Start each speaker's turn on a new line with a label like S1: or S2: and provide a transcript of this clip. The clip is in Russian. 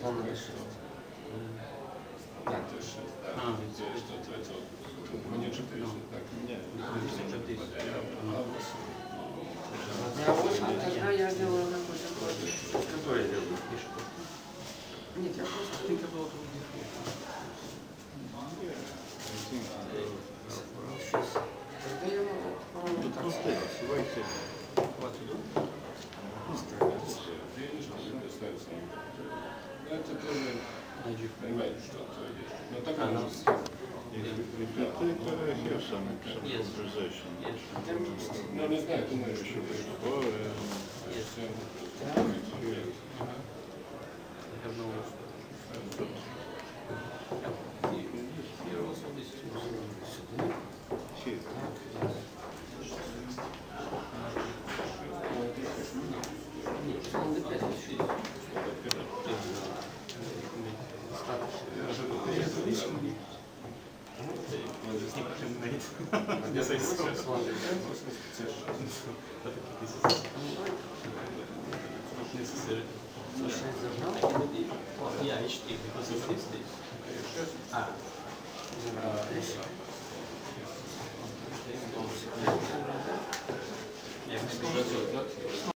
S1: Слон на d6.
S2: Так, теж шесть, так.
S3: А,
S2: так.
S1: Я тогда я делаю?
S3: Фишку.
S1: Нет, я просто... Шесть. Тогда я могу, по-моему, так сделать.
S3: What to
S2: Это тоже
S3: На G5.
S2: понимаете, что то есть. Но так оно
S3: ну,
S2: же-. Ну, не знаю, думаю, что это
S3: Yes.
S1: z nieprażnym
S3: não Nie zajmę się. Necessary. Yeah, it's because of this. Ah.
S1: Uh,